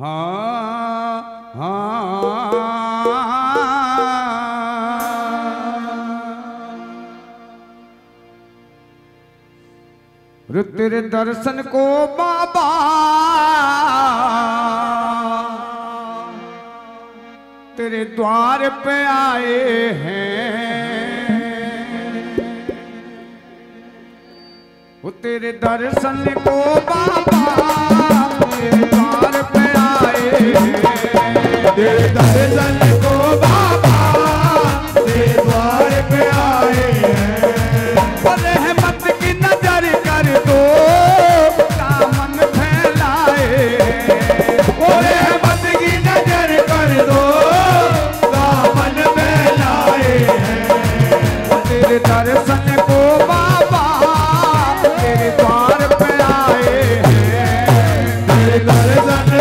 हाँ, हाँ। तेरे दर्शन को बाबा। तेरे द्वार पे आए हैं। वो तेरे दर्शन को बाबा। There's a